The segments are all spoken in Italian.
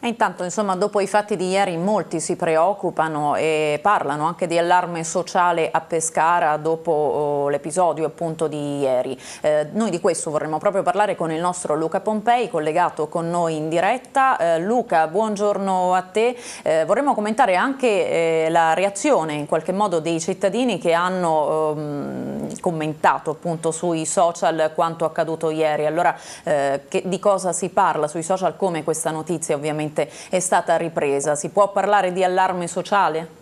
E intanto, insomma, dopo i fatti di ieri molti si preoccupano e parlano anche di allarme sociale a Pescara dopo oh, l'episodio appunto di ieri. Eh, noi di questo vorremmo proprio parlare con il nostro Luca Pompei, collegato con noi in diretta. Eh, Luca, buongiorno a te. Eh, vorremmo commentare anche eh, la reazione in qualche modo dei cittadini che hanno ehm, commentato appunto sui social quanto accaduto ieri. Allora, eh, che, di cosa si parla sui social? Come questa notizia ovviamente finalmente è stata ripresa. Si può parlare di allarme sociale?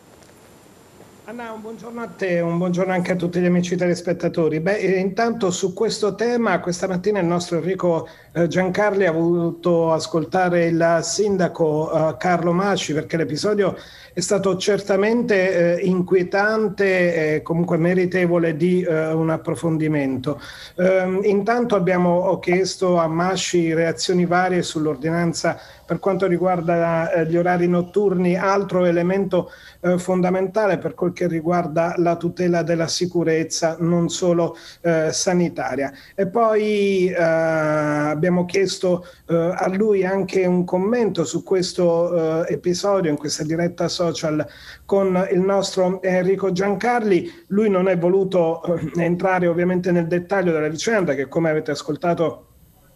Anna, un buongiorno a te, un buongiorno anche a tutti gli amici telespettatori. Beh, eh, intanto su questo tema, questa mattina il nostro Enrico eh, Giancarli ha voluto ascoltare il sindaco eh, Carlo Masci perché l'episodio è stato certamente inquietante e comunque meritevole di un approfondimento. Ehm, intanto abbiamo chiesto a Masci reazioni varie sull'ordinanza per quanto riguarda gli orari notturni, altro elemento fondamentale per quel che riguarda la tutela della sicurezza, non solo eh, sanitaria. E poi eh, abbiamo chiesto eh, a lui anche un commento su questo eh, episodio, in questa diretta social con il nostro Enrico Giancarli. Lui non è voluto entrare ovviamente nel dettaglio della vicenda che come avete ascoltato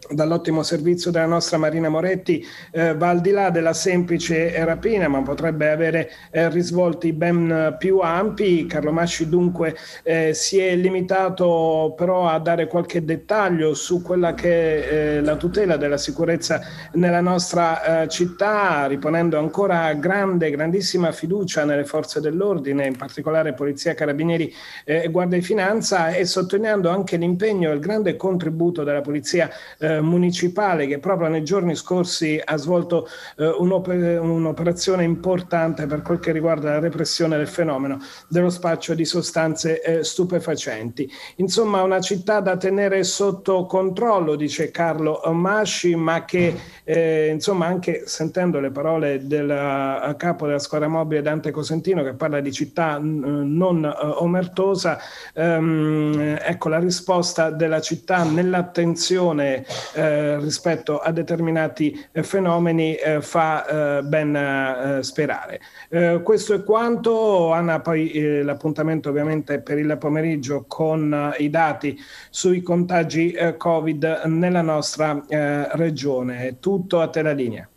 dall'ottimo servizio della nostra Marina Moretti eh, va al di là della semplice rapina ma potrebbe avere eh, risvolti ben più ampi. Carlo Masci dunque eh, si è limitato però a dare qualche dettaglio su quella che è eh, la tutela della sicurezza nella nostra eh, città riponendo ancora grande, grandissima fiducia nelle forze dell'ordine, in particolare Polizia, Carabinieri e Guardia di Finanza e sottolineando anche l'impegno e il grande contributo della Polizia eh, municipale che proprio nei giorni scorsi ha svolto eh, un'oper- un'operazione importante per quel che riguarda la repressione del fenomeno dello spaccio di sostanze eh, stupefacenti. Insomma, una città da tenere sotto controllo, dice Carlo Masci, ma che eh, insomma anche sentendo le parole del capo della squadra mobile Dante Cosentino che parla di città non eh, omertosa, ehm, ecco la risposta della città nell'attenzione eh, rispetto a determinati eh, fenomeni eh, fa eh, ben sperare. questo è quanto, Anna, poi l'appuntamento ovviamente per il pomeriggio con i dati sui contagi Covid nella nostra regione. Tutto a te la linea.